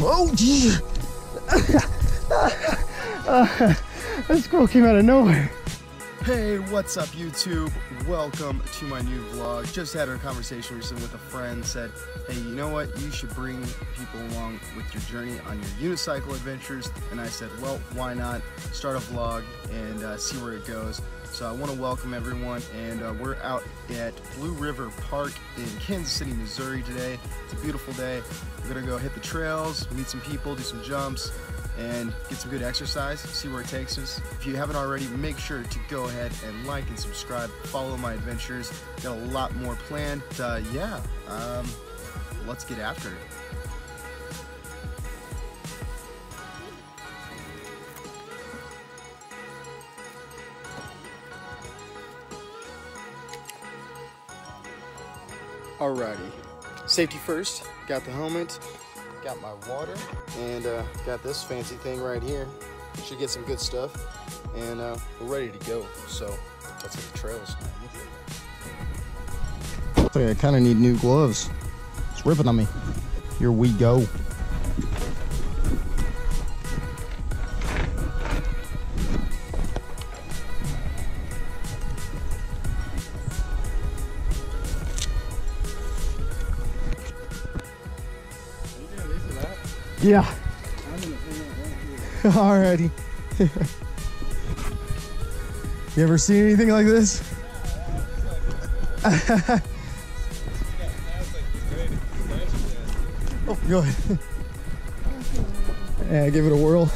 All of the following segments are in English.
Oh, gee. uh, that squirrel came out of nowhere. Hey, what's up YouTube? Welcome to my new vlog. Just had a conversation recently with a friend, said, hey, you know what? You should bring people along with your journey on your unicycle adventures. And I said, well, why not start a vlog and uh, see where it goes. So I want to welcome everyone and uh, we're out at Blue River Park in Kansas City, Missouri today. It's a beautiful day. We're gonna go hit the trails, meet some people, do some jumps, and get some good exercise, see where it takes us. If you haven't already, make sure to go ahead and like and subscribe, follow my adventures. Got a lot more planned. Uh, yeah, um, let's get after it. Alrighty, safety first. Got the helmet, got my water, and uh, got this fancy thing right here. Should get some good stuff, and uh, we're ready to go. So let's hit the trails. I kind of need new gloves. It's ripping on me. Here we go. Yeah. Alrighty. you ever seen anything like this? oh, go ahead. yeah, give it a whirl.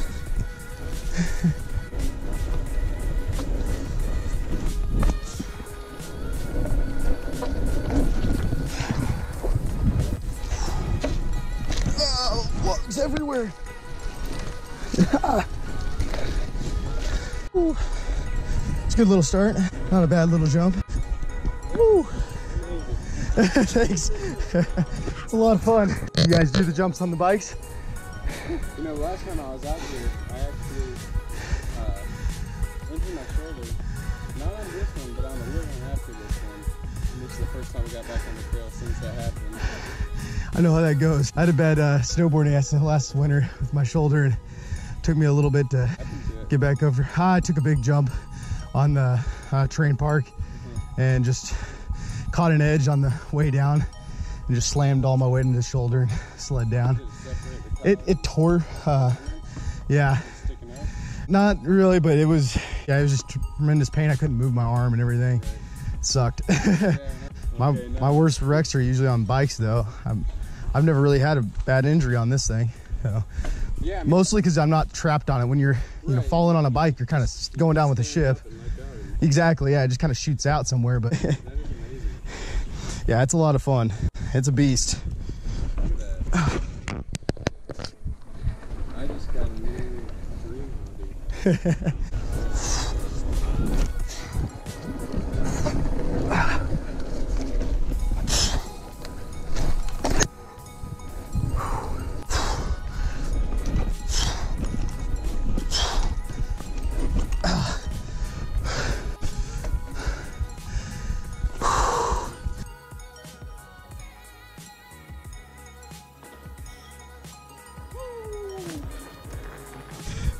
Oh, everywhere. It's a good little start. Not a bad little jump. Woo. Thanks. it's a lot of fun. You guys do the jumps on the bikes? You know, last time I was out here, I know how that goes. I had a bad uh, snowboarding accident last winter with my shoulder and it took me a little bit to get back over. Ah, I took a big jump on the uh, train park and just caught an edge on the way down and just slammed all my weight into the shoulder and slid down. It, it tore, uh, yeah, not really, but it was, yeah, it was just tremendous pain. I couldn't move my arm and everything. sucked. My, my worst wrecks are usually on bikes though. I'm, I've never really had a bad injury on this thing. Yeah, I mean, mostly because I'm not trapped on it. When you're, you know, falling on a bike, you're kind of going down with the ship. up and let go, and Exactly. Yeah, it just kind of shoots out somewhere. But That is amazing. yeah, it's a lot of fun. It's a beast.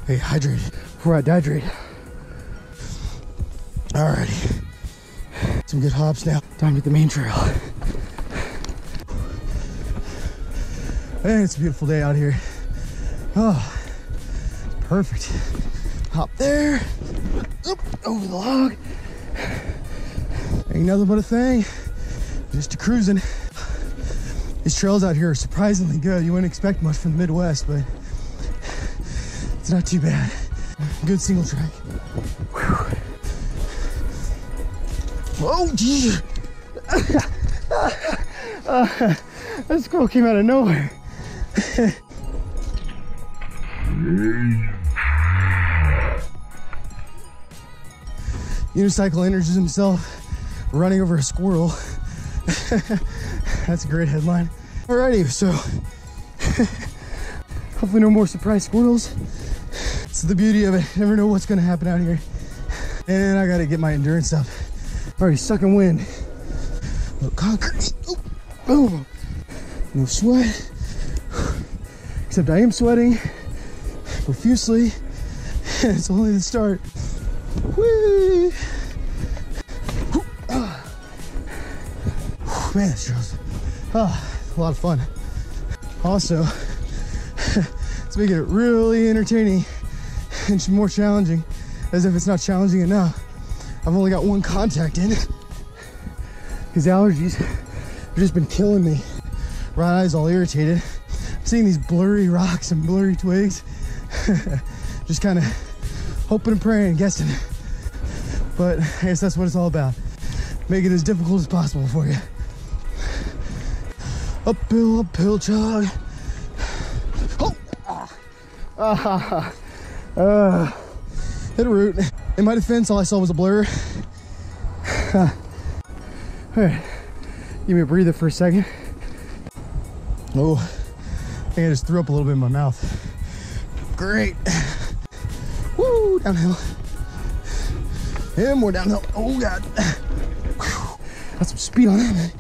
Hey, hydrate. Before I dehydrate. Alrighty. Some good hops now. Time to hit the main trail. Hey, it's a beautiful day out here. Oh, perfect. Hop there. Oop, over the log. Ain't nothing but a thing. Just a cruising. These trails out here are surprisingly good. You wouldn't expect much from the Midwest, but it's not too bad. Good single track. Whew. Oh, gee. uh, that squirrel came out of nowhere. Unicycle injures himself running over a squirrel. That's a great headline. Alrighty, so hopefully no more surprise squirrels. It's the beauty of it. Never know what's gonna happen out here. And I gotta get my endurance up. Already sucking wind. little concrete. Oh, boom. No sweat. Except I am sweating profusely. It's only the start. Whee! Man, this trail's oh, a lot of fun. Also, it's making it really entertaining and more challenging, as if it's not challenging enough. I've only got one contact in. These allergies have just been killing me. Right eye's all irritated. I'm seeing these blurry rocks and blurry twigs. just kind of hoping and praying, guessing. But I guess that's what it's all about. Make it as difficult as possible for you. Uphill, uphill chug. Oh! Ah! Ah! Uh, hit a root. In my defense, all I saw was a blur. all right, give me a breather for a second. Oh, I think I just threw up a little bit in my mouth. Great. Woo, downhill. And more downhill. Oh God. Got some speed on that, man.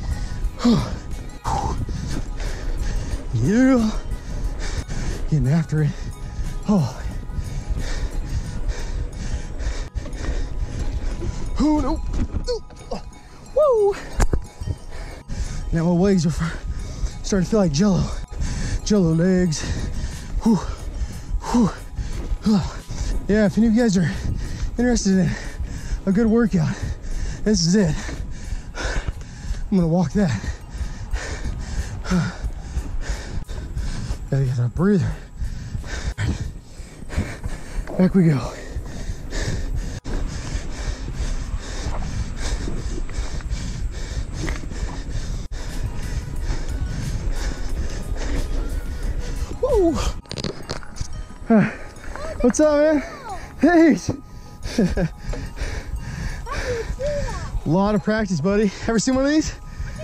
Yeah. Getting after it. Oh. Oh no. Woo. Now my legs are starting to feel like jello. Jello legs. Whew. Whew. Yeah, if any of you guys are interested in a good workout, this is it. I'm gonna walk that. Gotta get a breather. Back we go. What's up, man? Hey! A lot of practice, buddy. Ever seen one of these? No,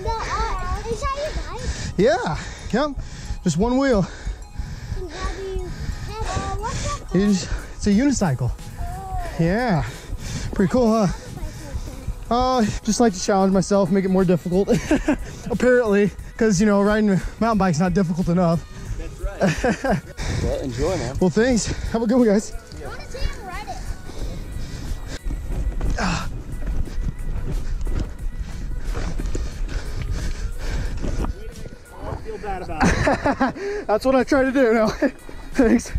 is that bike? Yeah. Yep. Just one wheel. And have you have, what's that? It's, it's a unicycle. Yeah. Pretty cool, huh? Uh, just like to challenge myself, make it more difficult. Apparently, because you know, riding a mountain bike's not difficult enough. That's right. well, enjoy, man. Well, thanks. Have a good one, guys. I want to see on Reddit. Feel bad about it. That's what I try to do now. thanks.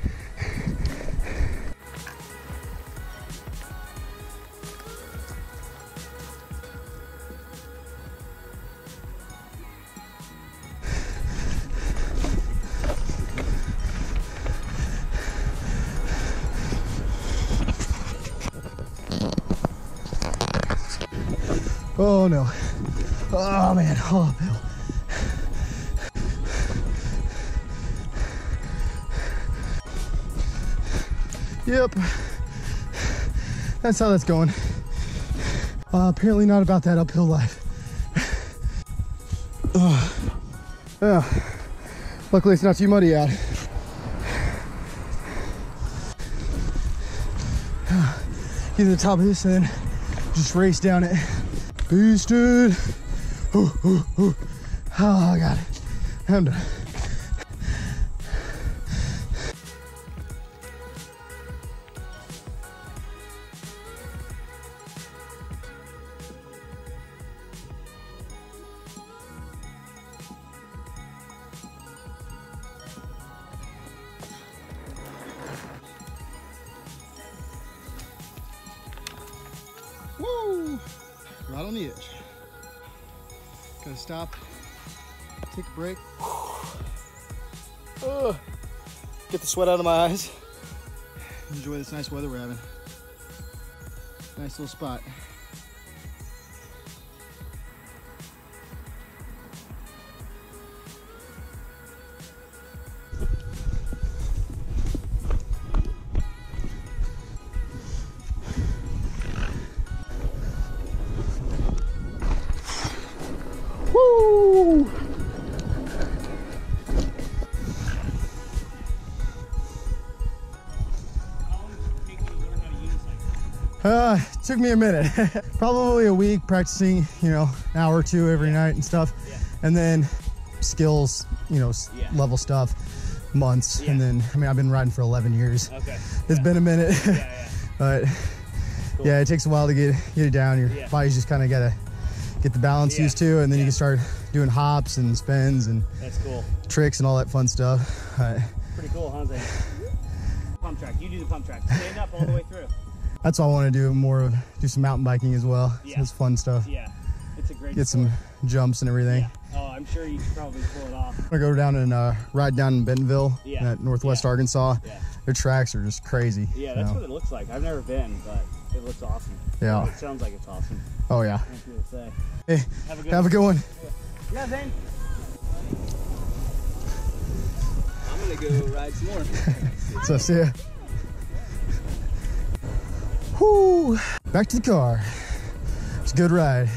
Oh no. Oh man. Oh, Bill. Yep. That's how that's going. Uh, apparently not about that uphill life. Ugh. Yeah. Luckily it's not too muddy out. Get to the top of this and then just race down it. Boosted. Ooh, ooh, ooh. Oh, I got it. I'm done. Woo! Right on the edge. Gotta stop, take a break. Ugh. Get the sweat out of my eyes. Enjoy this nice weather we're having. Nice little spot. Took me a minute. Probably a week practicing, you know, an hour or two every night and stuff. And then skills, you know, Yeah. level stuff. months, Yeah. and then I mean I've been riding for 11 years. Okay. It's yeah. been a minute, Yeah, yeah. but Cool. yeah, it takes a while to get get it down. Your Yeah. body's just kind of gotta get the balance Yeah. used to, and then you can start doing hops and spins and That's cool. tricks and all that fun stuff. But Pretty cool, huh, Pump track. You do the pump track. Stand up all the way through. That's all I want to do. More of do some mountain biking as well. Yeah. It's fun stuff. Yeah. It's a great Get some jumps and everything. Yeah. Oh, I'm sure you could probably pull it off. I'm gonna go down and uh, ride down in Bentonville, Yeah. at Northwest Yeah. Arkansas. Yeah. Their tracks are just crazy. Yeah, that's know? what it looks like. I've never been, but it looks awesome. Yeah. It sounds like it's awesome. Oh yeah. Say. Hey, Have a good have a one. good one. Yeah, Zane. I'm gonna go ride some more. So see ya. Whoo! Back to the car. It's a good ride.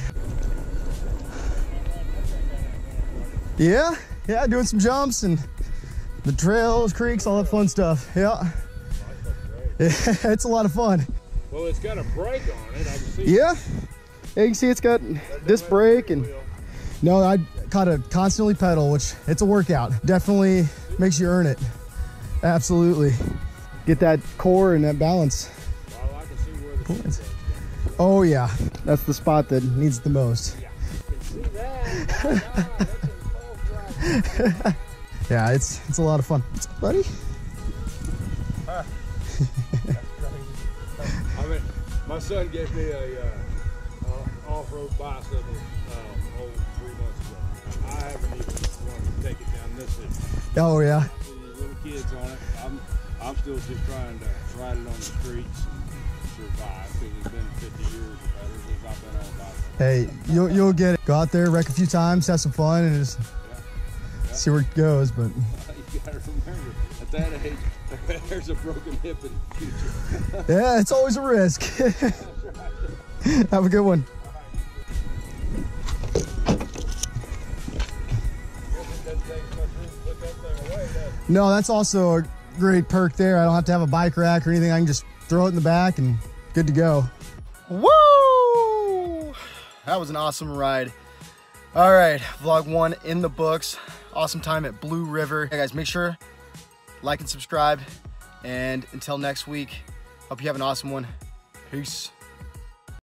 Yeah, yeah, doing some jumps and the trails, creeks, all that fun stuff. Yeah. Yeah, it's a lot of fun. Well, it's got a brake on it. I can see. Yeah. Yeah, you can see it's got this brake and no, I gotta constantly pedal, which it's a workout. Definitely makes you earn it. Absolutely. Get that core and that balance. Well, I can see where the Points. Oh yeah, that's the spot that needs the most. See that? My God, that's in full throttle. Yeah, it's it's a lot of fun. What's up, buddy? I mean, my son gave me a uh, uh, off-road bicycle uh, oh, three months ago. I haven't even wanted to take it down this hill. Oh yeah. Little kids on it. I'm, I'm still just trying to ride it on the streets Hey, you'll you'll get it. Go out there, wreck a few times, have some fun, and just Yeah. see where it goes. But you gotta remember, at that age, there's a broken hip in the future. yeah, it's always a risk. have a good one. Doesn't take much room to put that thing away, does it? No, that's also a great perk there. I don't have to have a bike rack or anything. I can just throw it in the back and good to go. Woo! That was an awesome ride. All right, vlog one in the books. Awesome time at Blue River. Hey guys, make sure like and subscribe. And until next week, hope you have an awesome one. Peace.